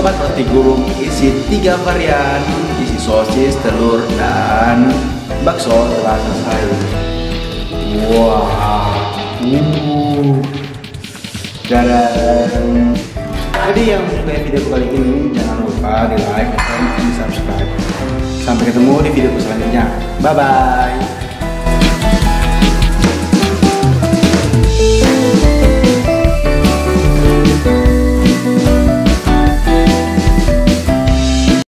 sobat roti gulung isi tiga varian, isi sosis, telur, dan bakso telah selesai. wow uh, dan jadi yang suka video kali ini jangan lupa di like, comment, dan subscribe. Sampai ketemu di video selanjutnya. Bye bye.